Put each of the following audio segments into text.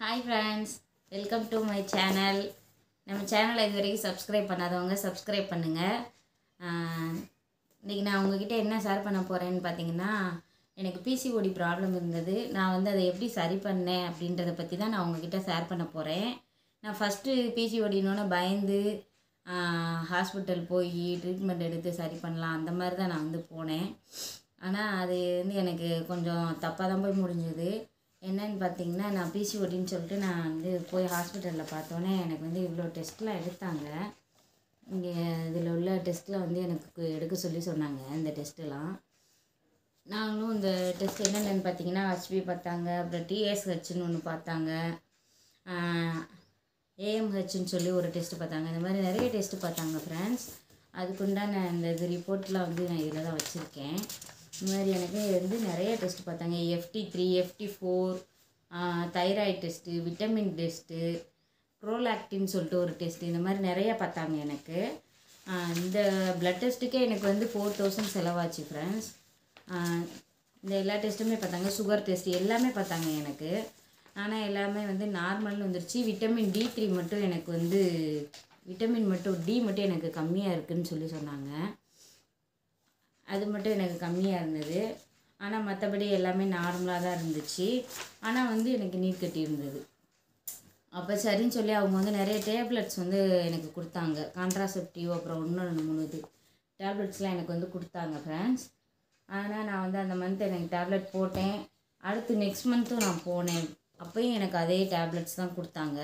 Hi friends welcome to my channel நம்ம சேனலை இது வரைக்கும் சப்ஸ்கிரைப் பண்ணாதவங்க சப்ஸ்கிரைப் பண்ணுங்கள் இன்றைக்கி நான் உங்ககிட்ட என்ன ஷேர் பண்ண போகிறேன்னு பார்த்தீங்கன்னா எனக்கு பிசிஓடி ப்ராப்ளம் இருந்தது. நான் வந்து அதை எப்படி சரி பண்ணேன் அப்படின்றத பற்றி தான் நான் உங்ககிட்ட ஷேர் பண்ண போகிறேன் நான் ஃபஸ்ட்டு பிசிஓடினோன்னு பயந்து ஹாஸ்பிட்டல் போய் ட்ரீட்மெண்ட் எடுத்து சரி பண்ணலாம் அந்த மாதிரி தான் நான் வந்து போனேன். ஆனால் அது வந்து எனக்கு கொஞ்சம் தப்பாக தான் போய் முடிஞ்சது. என்னன்னு பார்த்தீங்கன்னா நான் பிசிஓடின்னு சொல்லிட்டு நான் வந்து போய் ஹாஸ்பிட்டலில் பார்த்தோன்னே எனக்கு வந்து இவ்வளோ டெஸ்ட்லாம் எடுத்தாங்க. இங்கே இதில் உள்ள டெஸ்ட்டில் வந்து எனக்கு எடுக்க சொல்லி சொன்னாங்க இந்த டெஸ்ட்டெல்லாம் நாங்களும் இந்த டெஸ்ட் என்னென்னு பார்த்தீங்கன்னா ஹச்பி பார்த்தாங்க அப்புறம் டிஎஸ்ஹெச்னு ஒன்று பார்த்தாங்க. ஏஎம்ஹெச்னு சொல்லி ஒரு டெஸ்ட்டு பார்த்தாங்க. இந்த மாதிரி நிறைய டெஸ்ட்டு பார்த்தாங்க ஃப்ரெண்ட்ஸ் அதுக்குண்டான இந்த இது ரிப்போர்ட்லாம் வந்து நான் இதில் தான் வச்சுருக்கேன். இந்த மாதிரி எனக்கு வந்து நிறைய டெஸ்ட் பார்த்தாங்க. FT three FT four thyroid test vitamin test ப்ரோலாக்டின்னு சொல்லிட்டு ஒரு டெஸ்ட்டு இந்த மாதிரி நிறைய பார்த்தாங்க எனக்கு. இந்த ப்ளட் டெஸ்ட்டுக்கே எனக்கு வந்து ஃபோர் தௌசண்ட் செலவாச்சு ஃப்ரெண்ட்ஸ் இந்த எல்லா டெஸ்ட்டுமே பார்த்தாங்க. சுகர் டெஸ்ட் எல்லாமே பார்த்தாங்க எனக்கு. ஆனால் எல்லாமே வந்து நார்மல்னு வந்துருச்சு. விட்டமின் டி த்ரீ மட்டும் எனக்கு வந்து விட்டமின் மட்டும் டி மட்டும் எனக்கு கம்மியாக இருக்குதுன்னு சொல்லி சொன்னாங்க. அது மட்டும் எனக்கு கம்மியாக இருந்தது. ஆனால் மற்றபடி எல்லாமே நார்மலாக தான் இருந்துச்சு. ஆனால் வந்து எனக்கு நீர் கட்டி இருந்தது. அப்போ சரின்னு சொல்லி அவங்க வந்து நிறைய டேப்லெட்ஸ் வந்து எனக்கு கொடுத்தாங்க. கான்ட்ராசெப்டிவ் அப்புறம் இன்னும் ரெண்டு மூணு இது டேப்லெட்ஸ்லாம் எனக்கு வந்து கொடுத்தாங்க ஃப்ரெண்ட்ஸ் ஆனால் நான் வந்து அந்த மந்த் எனக்கு டேப்லெட் போட்டேன். அடுத்து நெக்ஸ்ட் மந்த்தும் நான் போனேன். அப்போயும் எனக்கு அதே டேப்லெட்ஸ் தான் கொடுத்தாங்க.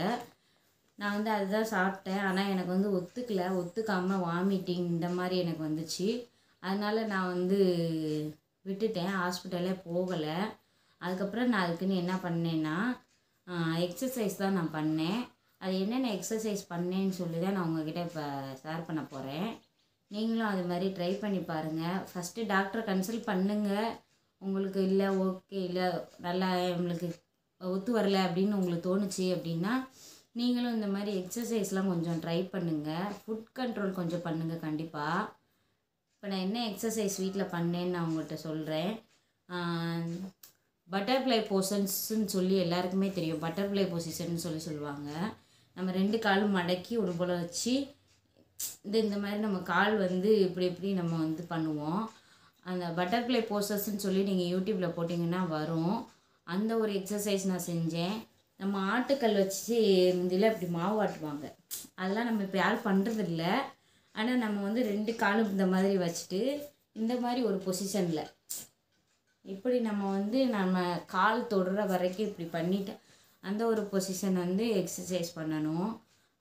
நான் வந்து அதுதான் சாப்பிட்டேன். ஆனால் எனக்கு வந்து ஒத்துக்கலை. ஒத்துக்காமல் வாமிட்டிங் இந்த மாதிரி எனக்கு வந்துச்சு. அதனால் நான் வந்து விட்டுட்டேன். ஹாஸ்பிட்டலே போகலை. அதுக்கப்புறம் நான் அதுக்குன்னு என்ன பண்ணேன்னா எக்ஸசைஸ் தான் நான் பண்ணேன். அது என்னென்ன எக்ஸசைஸ் பண்ணேன்னு சொல்லி தான் நான் உங்ககிட்ட இப்போ ஷேர் பண்ண போகிறேன் நீங்களும் அது மாதிரி ட்ரை பண்ணி பாருங்கள் ஃபஸ்ட்டு டாக்டரை கன்சல்ட் பண்ணுங்கள் உங்களுக்கு இல்லை ஓகே இல்லை நல்லா உங்களுக்கு ஒத்து வரல அப்படின்னு உங்களுக்கு தோணுச்சு அப்படின்னா நீங்களும் இந்த மாதிரி எக்ஸசைஸ்லாம் கொஞ்சம் ட்ரை பண்ணுங்கள் ஃபுட் கண்ட்ரோல் கொஞ்சம் பண்ணுங்கள் கண்டிப்பாக இப்போ நான் என்ன எக்ஸசைஸ் வீட்டில் பண்ணேன்னு நான் உங்கள்கிட்ட சொல்கிறேன் பட்டர்ஃப்ளை போசன்ஸ்ன்னு சொல்லி எல்லாருக்குமே தெரியும். பட்டர்ஃப்ளை பொசிஷன் சொல்லி சொல்லுவாங்க. நம்ம ரெண்டு காலும் மடக்கி ஒரு போல் வச்சு இந்த இந்த மாதிரி நம்ம கால் வந்து இப்படி இப்படி நம்ம வந்து பண்ணுவோம். அந்த பட்டர்ஃப்ளை போசஸ்ன்னு சொல்லி நீங்கள் யூடியூப்பில் போட்டிங்கன்னா வரும். அந்த ஒரு எக்ஸசைஸ் நான் செஞ்சேன். நம்ம ஆட்டுக்கல் வச்சு இதில் இப்படி மாவு ஆட்டுவாங்க. அதெல்லாம் நம்ம இப்போ யாரும் பண்ணுறதில்ல ஆனால் நம்ம வந்து ரெண்டு காலும் இந்த மாதிரி வச்சுட்டு இந்த மாதிரி ஒரு பொசிஷனில் இப்படி நம்ம வந்து நம்ம கால் தொடுற வரைக்கும் இப்படி பண்ணிட்டு அந்த ஒரு பொசிஷன் வந்து எக்ஸசைஸ் பண்ணணும்.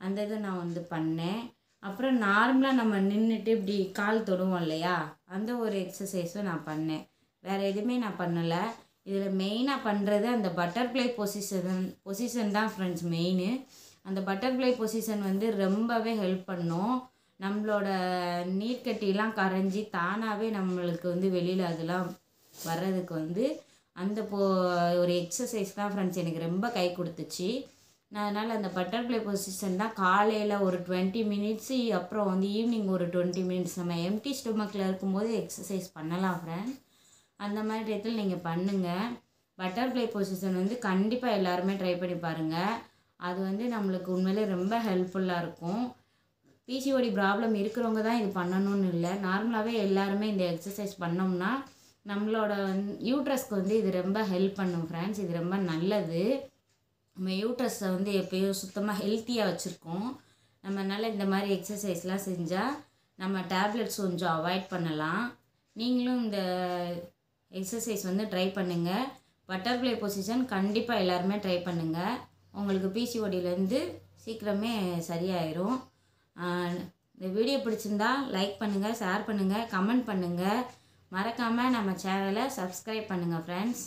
அந்த இதை நான் வந்து பண்ணேன். அப்புறம் நார்மலாக நம்ம நின்றுட்டு இப்படி கால் தொடுவோம் இல்லையா? அந்த ஒரு எக்ஸசைஸும் நான் பண்ணேன். வேறு எதுவுமே நான் பண்ணலை. இதில் மெயினாக பண்ணுறது அந்த பட்டர்ஃப்ளை பொசிஷன் பொசிஷன் தான் ஃப்ரெண்ட்ஸ் மெயின் அந்த பட்டர்ஃப்ளை பொசிஷன் வந்து ரொம்பவே ஹெல்ப் பண்ணும். நம்மளோட நீர்க்கட்டிலாம் கரைஞ்சி தானாகவே நம்மளுக்கு வந்து வெளியில் அதெல்லாம் வர்றதுக்கு வந்து அந்த போ ஒரு எக்ஸசைஸ் தான் ஃப்ரெண்ட்ஸ் எனக்கு ரொம்ப கை கொடுத்துச்சு. நான் அதனால் அந்த பட்டர்ஃப்ளை பொசிஷன் தான் காலையில் ஒரு டுவெண்ட்டி மினிட்ஸு அப்புறம் வந்து ஈவினிங் ஒரு டுவெண்ட்டி மினிட்ஸ் நம்ம எம்டி ஸ்டொமக்கில் இருக்கும்போது எக்ஸசைஸ் பண்ணலாம் ஃப்ரெண்ட் அந்த மாதிரி டயத்தில் நீங்கள் பண்ணுங்கள் பட்டர்ஃப்ளை பொசிஷன் வந்து கண்டிப்பாக எல்லாருமே ட்ரை பண்ணி பாருங்கள் அது வந்து நம்மளுக்கு உண்மையிலே ரொம்ப ஹெல்ப்ஃபுல்லாக இருக்கும். பிசிஓடி ப்ராப்ளம் இருக்கிறவங்க தான் இது பண்ணணும்னு இல்லை. நார்மலாகவே எல்லாருமே இந்த எக்ஸசைஸ் பண்ணோம்னா நம்மளோட யூட்ரஸ்க்கு வந்து இது ரொம்ப ஹெல்ப் பண்ணும் ஃப்ரெண்ட்ஸ் இது ரொம்ப நல்லது. நம்ம யூட்ரஸை வந்து எப்பயும் சுத்தமாக ஹெல்த்தியாக வச்சுருக்கோம். நம்மனால இந்த மாதிரி எக்ஸசைஸ்லாம் செஞ்சால் நம்ம டேப்லெட்ஸ் கொஞ்சம் அவாய்ட் பண்ணலாம். நீங்களும் இந்த எக்ஸசைஸ் வந்து ட்ரை பண்ணுங்கள் பட்டர்ஃப்ளை பொசிஷன் கண்டிப்பாக எல்லாருமே ட்ரை பண்ணுங்கள் உங்களுக்கு பிசிஓடியிலேருந்து சீக்கிரமே சரியாயிரும். இந்த வீடியோ பிடிச்சிருந்தா லைக் பண்ணுங்கள் ஷேர் பண்ணுங்கள் கமெண்ட் பண்ணுங்கள் மறக்காமல் நம்ம சேனலை சப்ஸ்கிரைப் பண்ணுங்கள் ஃப்ரெண்ட்ஸ்